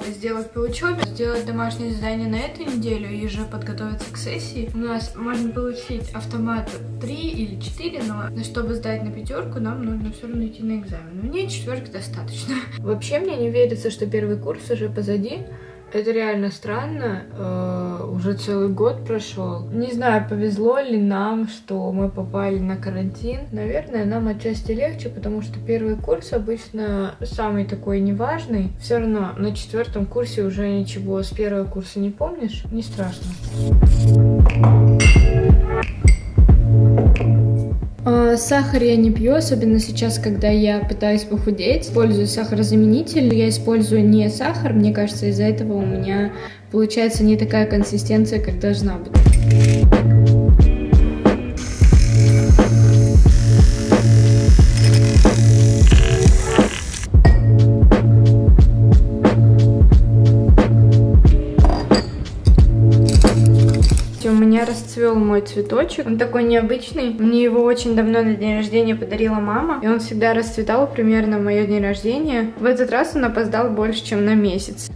много сделать по учебе, сделать домашнее задание на эту неделю и уже подготовиться к сессии. У нас можно получить автомат 3 или 4, но чтобы сдать на пятерку, нам нужно все равно идти на экзамен. Мне четверки достаточно. Вообще мне не верится, что первый курс уже позади. Это реально странно. Э, уже целый год прошел. Не знаю, повезло ли нам, что мы попали на карантин. Наверное, нам отчасти легче, потому что первый курс обычно самый такой неважный. Все равно на четвертом курсе уже ничего с первого курса не помнишь. Не страшно. А, сахар я не пью, особенно сейчас, когда я пытаюсь похудеть. Использую сахарозаменитель. Я использую не сахар, мне кажется, из-за этого у меня получается не такая консистенция, как должна быть. Меня расцвел мой цветочек. Он такой необычный. Мне его очень давно на день рождения подарила мама. И он всегда расцветал примерно в мое день рождения. В этот раз он опоздал больше, чем на месяц.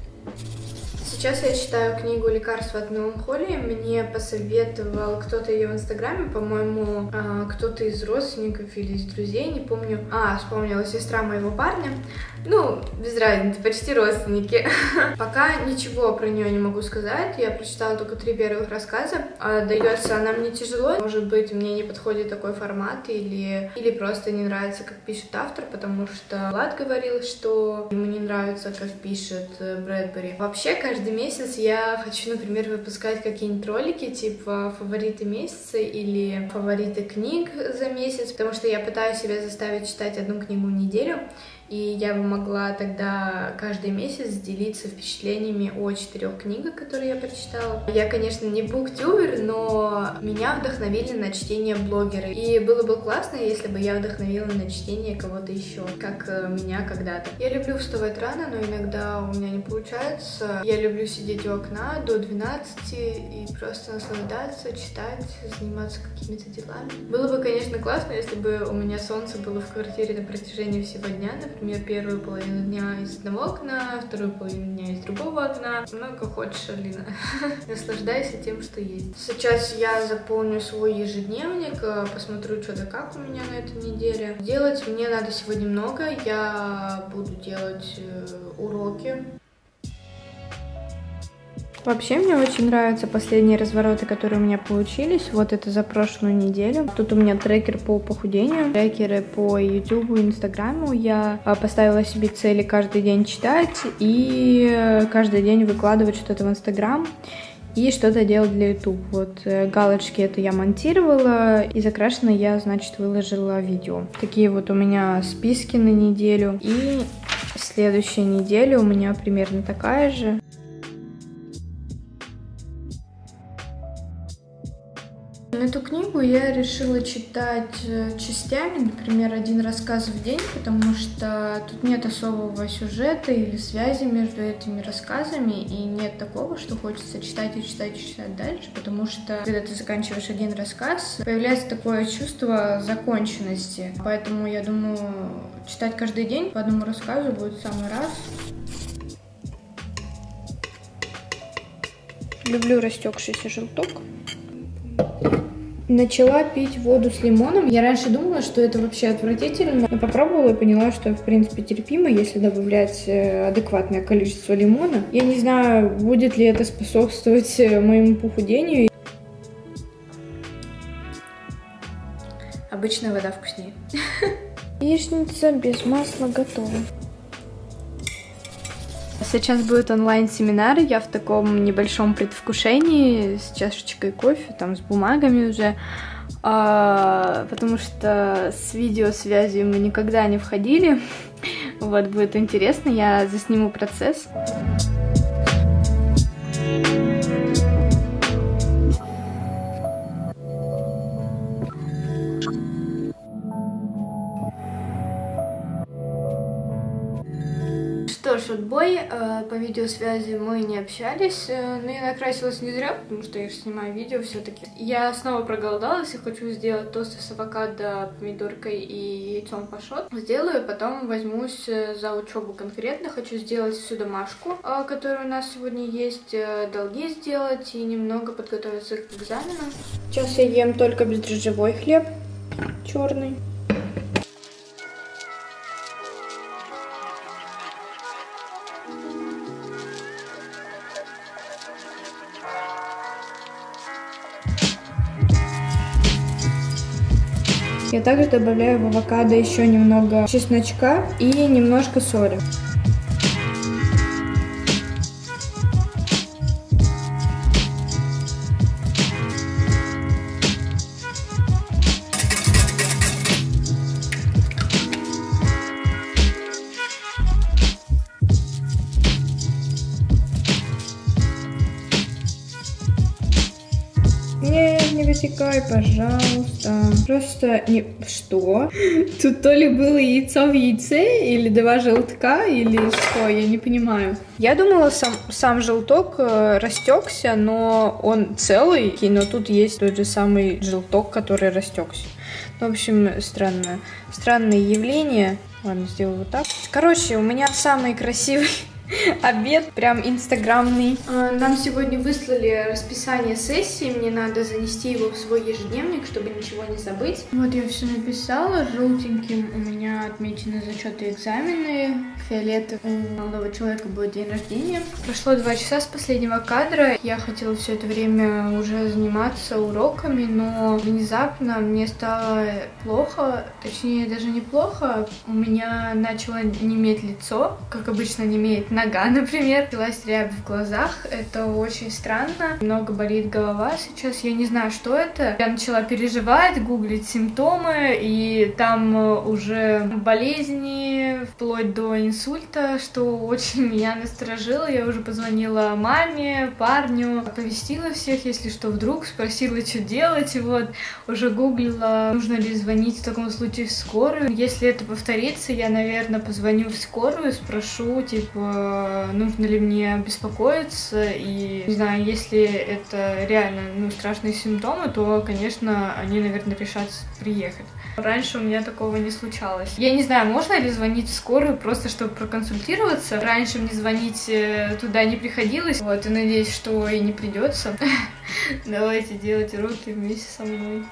Сейчас я читаю книгу «Лекарство от меланхолии». Мне посоветовал кто-то ее в Инстаграме, по-моему, а, кто-то из родственников или из друзей, не помню. А, вспомнила, сестра моего парня. Ну, без разницы, почти родственники. Пока ничего про нее не могу сказать. Я прочитала только три первых рассказа. А, дается она мне тяжело. Может быть, мне не подходит такой формат или, или просто не нравится, как пишет автор, потому что Влад говорил, что ему не нравится, как пишет э, Брэдбери. Вообще, каждый месяц я хочу, например, выпускать какие-нибудь ролики, типа фавориты месяца или фавориты книг за месяц, потому что я пытаюсь себя заставить читать одну книгу в неделю и я бы могла тогда каждый месяц делиться впечатлениями о четырех книгах, которые я прочитала. Я, конечно, не буктюбер, но меня вдохновили на чтение блогеры. И было бы классно, если бы я вдохновила на чтение кого-то еще, как э, меня когда-то. Я люблю вставать рано, но иногда у меня не получается. Я люблю сидеть у окна до 12 и просто наслаждаться, читать, заниматься какими-то делами. Было бы, конечно, классно, если бы у меня солнце было в квартире на протяжении всего дня, например, например, первую половину дня из одного окна, вторую половину дня из другого окна. Много хочешь, Алина. Наслаждайся тем, что есть. Сейчас я заполню свой ежедневник, э, посмотрю, что да как у меня на этой неделе. Делать мне надо сегодня много. Я буду делать э, уроки. Вообще мне очень нравятся последние развороты, которые у меня получились. Вот это за прошлую неделю. Тут у меня трекер по похудению, трекеры по YouTube Инстаграму. Я а, поставила себе цели каждый день читать и каждый день выкладывать что-то в Инстаграм и что-то делать для YouTube. Вот э, галочки это я монтировала, и закрашено я, значит, выложила видео. Такие вот у меня списки на неделю. И следующая неделя у меня примерно такая же. Эту книгу я решила читать э, частями, например, один рассказ в день, потому что тут нет особого сюжета или связи между этими рассказами, и нет такого, что хочется читать и читать и читать дальше, потому что когда ты заканчиваешь один рассказ, появляется такое чувство законченности. Поэтому я думаю, читать каждый день по одному рассказу будет в самый раз. Люблю растекшийся желток начала пить воду с лимоном. Я раньше думала, что это вообще отвратительно, но попробовала и поняла, что в принципе терпимо, если добавлять э, адекватное количество лимона. Я не знаю, будет ли это способствовать э, моему похудению. Обычная вода вкуснее. Яичница без масла готова. Сейчас будет онлайн-семинар, я в таком небольшом предвкушении, с чашечкой кофе, там, с бумагами уже, а, потому что с видеосвязью мы никогда не входили. Вот, будет интересно, я засниму процесс. Отбой. Э, по видеосвязи мы не общались, э, но я накрасилась не зря, потому что я же снимаю видео все-таки. Я снова проголодалась и хочу сделать тосты с авокадо, помидоркой и яйцом пашот. Сделаю, потом возьмусь э, за учебу конкретно. Хочу сделать всю домашку, которая у нас сегодня есть, долги сделать и немного подготовиться к экзаменам. Сейчас я ем только бездрожжевой хлеб черный. Я также добавляю в авокадо еще немного чесночка и немножко соли. Высекай, пожалуйста. Просто не... Что? Тут то ли было яйцо в яйце, или два желтка, или что, я не понимаю. Я думала, сам, сам желток э, растекся, но он целый, но тут есть тот же самый желток, который растекся. В общем, странное, странное явление. Ладно, сделаю вот так. Короче, у меня самый красивый Обед прям инстаграмный. А, нам сегодня выслали расписание сессии, мне надо занести его в свой ежедневник, чтобы ничего не забыть. Вот я все написала, желтеньким у меня отмечены зачеты и экзамены, фиолетовым у молодого человека будет день рождения. Прошло два часа с последнего кадра, я хотела все это время уже заниматься уроками, но внезапно мне стало плохо, точнее даже неплохо, у меня начало неметь лицо, как обычно немеет нога, например. Пилась рябь в глазах, это очень странно. Много болит голова сейчас, я не знаю, что это. Я начала переживать, гуглить симптомы, и там э, уже болезни, вплоть до инсульта, что очень меня насторожило. Я уже позвонила маме, парню, оповестила всех, если что, вдруг, спросила, что делать, и вот уже гуглила, нужно ли звонить в таком случае в скорую. Если это повторится, я, наверное, позвоню в скорую, спрошу, типа, нужно ли мне беспокоиться, и, не знаю, если это реально, ну, страшные симптомы, то, конечно, они, наверное, решат приехать. Раньше у меня такого не случалось. Я не знаю, можно ли звонить в скорую просто, чтобы проконсультироваться. Раньше мне звонить э, туда не приходилось. Вот, и надеюсь, что и не придется. Давайте делать уроки вместе со мной.